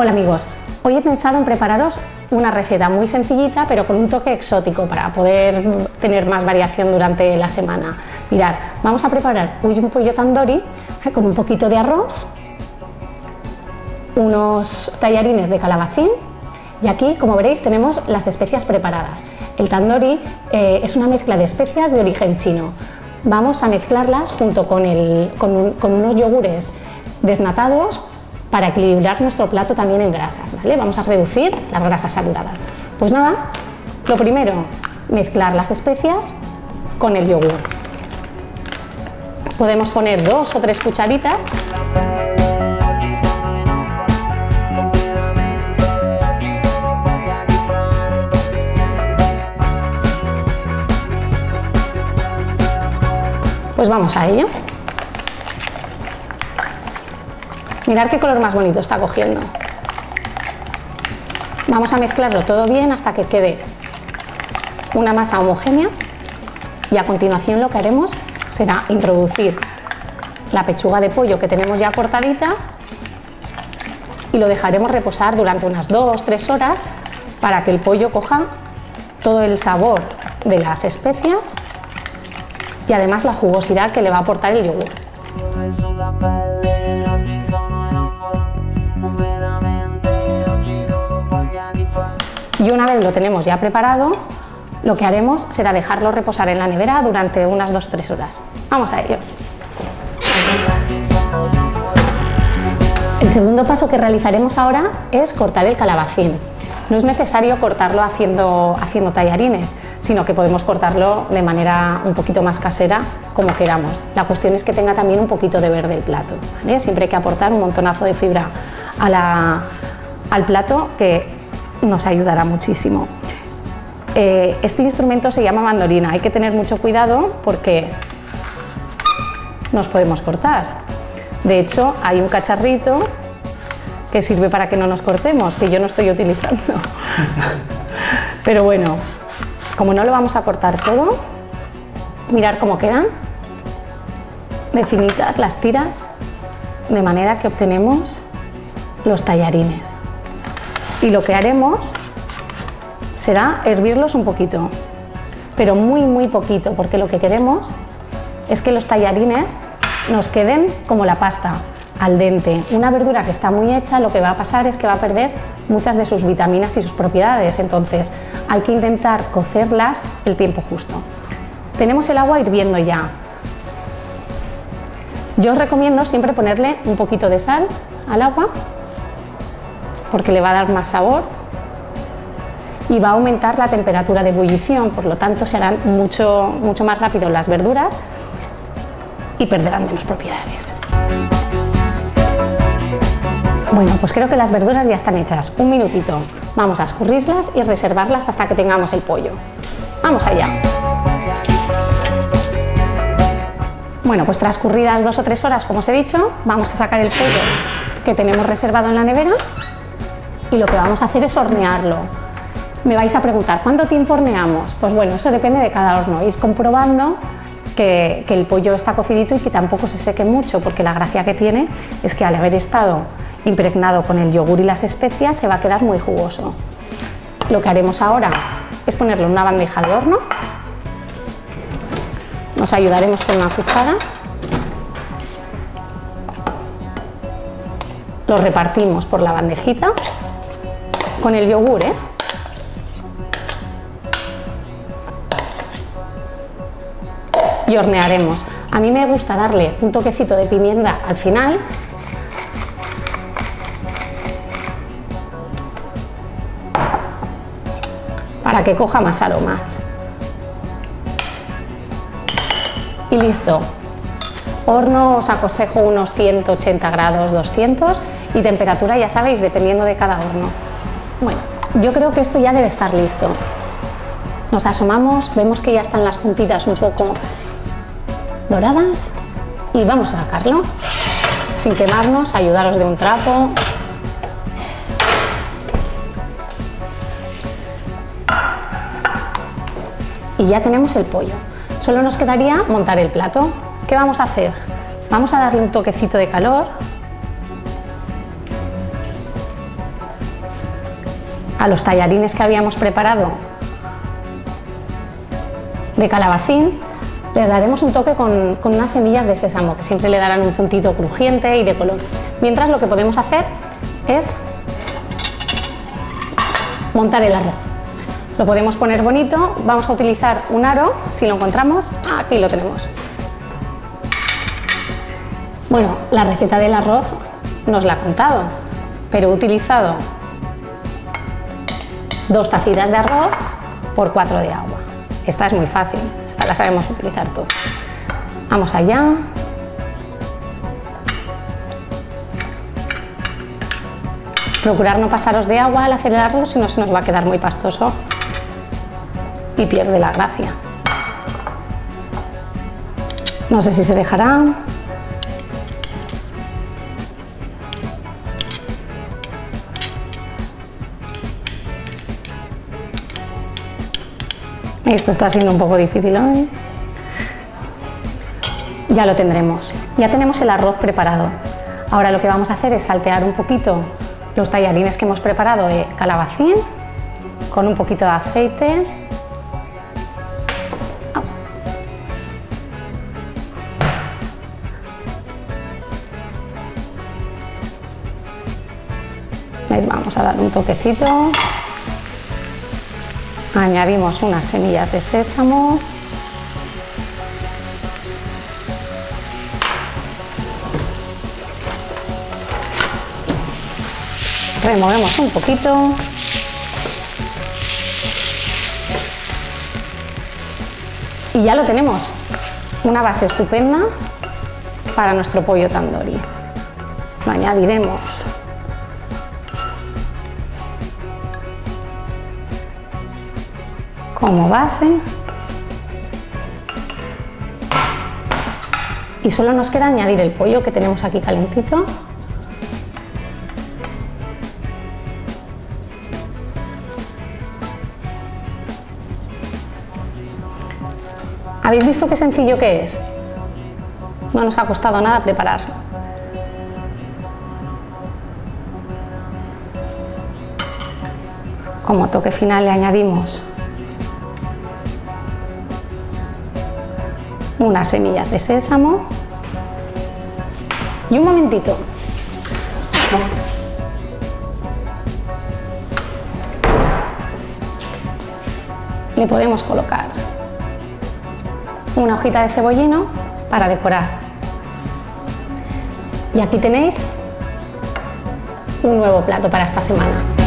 Hola amigos, hoy he pensado en prepararos una receta muy sencillita pero con un toque exótico para poder tener más variación durante la semana. Mirad, vamos a preparar un pollo tandoori eh, con un poquito de arroz, unos tallarines de calabacín y aquí, como veréis, tenemos las especias preparadas. El tandoori eh, es una mezcla de especias de origen chino. Vamos a mezclarlas junto con, con unos yogures desnatados para equilibrar nuestro plato también en grasas, ¿vale? Vamos a reducir las grasas saturadas. Pues nada, lo primero, mezclar las especias con el yogur. Podemos poner dos o tres cucharitas. Pues vamos a ello. Mirad qué color más bonito está cogiendo. Vamos a mezclarlo todo bien hasta que quede una masa homogénea y a continuación lo que haremos será introducir la pechuga de pollo que tenemos ya cortadita y lo dejaremos reposar durante unas 2-3 horas para que el pollo coja todo el sabor de las especias y además la jugosidad que le va a aportar el yogur. Y una vez lo tenemos ya preparado, lo que haremos será dejarlo reposar en la nevera durante unas 2-3 horas. Vamos a ello. El segundo paso que realizaremos ahora es cortar el calabacín. No es necesario cortarlo haciendo, haciendo tallarines, sino que podemos cortarlo de manera un poquito más casera, como queramos. La cuestión es que tenga también un poquito de verde el plato. Siempre hay que aportar un montonazo de fibra al plato que nos ayudará muchísimo. Eh, este instrumento se llama mandolina, hay que tener mucho cuidado porque nos podemos cortar. De hecho, hay un cacharrito que sirve para que no nos cortemos, que yo no estoy utilizando. Pero bueno, como no lo vamos a cortar todo, mirar cómo quedan, de finitas las tiras, de manera que obtenemos los tallarines y lo que haremos será hervirlos un poquito, pero muy muy poquito, porque lo que queremos es que los tallarines nos queden como la pasta, al dente. Una verdura que está muy hecha lo que va a pasar es que va a perder muchas de sus vitaminas y sus propiedades, entonces hay que intentar cocerlas el tiempo justo. Tenemos el agua hirviendo ya. Yo os recomiendo siempre ponerle un poquito de sal al agua porque le va a dar más sabor y va a aumentar la temperatura de ebullición, por lo tanto se harán mucho, mucho más rápido las verduras y perderán menos propiedades. Bueno, pues creo que las verduras ya están hechas. Un minutito. Vamos a escurrirlas y reservarlas hasta que tengamos el pollo. ¡Vamos allá! Bueno, pues transcurridas dos o tres horas, como os he dicho, vamos a sacar el pollo que tenemos reservado en la nevera y lo que vamos a hacer es hornearlo. Me vais a preguntar, ¿cuánto tiempo horneamos? Pues bueno, eso depende de cada horno. Ir comprobando que, el pollo está cocidito y que tampoco se seque mucho, porque la gracia que tiene es que al haber estado impregnado con el yogur y las especias se va a quedar muy jugoso. Lo que haremos ahora es ponerlo en una bandeja de horno. Nos ayudaremos con una cuchara. Lo repartimos por la bandejita con el yogur, ¿eh? Y hornearemos. A mí me gusta darle un toquecito de pimienta al final para que coja más aromas. Y listo. Horno os aconsejo unos 180 grados, 200 y temperatura ya sabéis, dependiendo de cada horno. Bueno, yo creo que esto ya debe estar listo. Nos asomamos, vemos que ya están las puntitas un poco doradas y vamos a sacarlo sin quemarnos, ayudaros de un trapo. Y ya tenemos el pollo. Solo nos quedaría montar el plato. ¿Qué vamos a hacer? Vamos a darle un toquecito de calor a los tallarines que habíamos preparado de calabacín, les daremos un toque con, unas semillas de sésamo, que siempre le darán un puntito crujiente y de color. Mientras lo que podemos hacer es montar el arroz. Lo podemos poner bonito, vamos a utilizar un aro, si lo encontramos, aquí lo tenemos. Bueno, la receta del arroz nos la ha contado, pero he utilizado dos tacitas de arroz por cuatro de agua. Esta es muy fácil, esta la sabemos utilizar todos. Vamos allá. Procurar no pasaros de agua al hacer el arroz, si no se nos va a quedar muy pastoso y pierde la gracia. No sé si se dejará. Esto está siendo un poco difícil hoy. Ya lo tendremos. Ya tenemos el arroz preparado. Ahora lo que vamos a hacer es saltear un poquito los tallarines que hemos preparado de calabacín con un poquito de aceite. Les vamos a dar un toquecito. Añadimos unas semillas de sésamo. Removemos un poquito. Y ya lo tenemos. Una base estupenda para nuestro pollo tandoori. Lo añadiremos como base. Y solo nos queda añadir el pollo que tenemos aquí calentito. ¿Habéis visto qué sencillo que es? No nos ha costado nada prepararlo. Como toque final le añadimos unas semillas de sésamo y un momentito. Le podemos colocar una hojita de cebollino para decorar. Y aquí tenéis un nuevo plato para esta semana.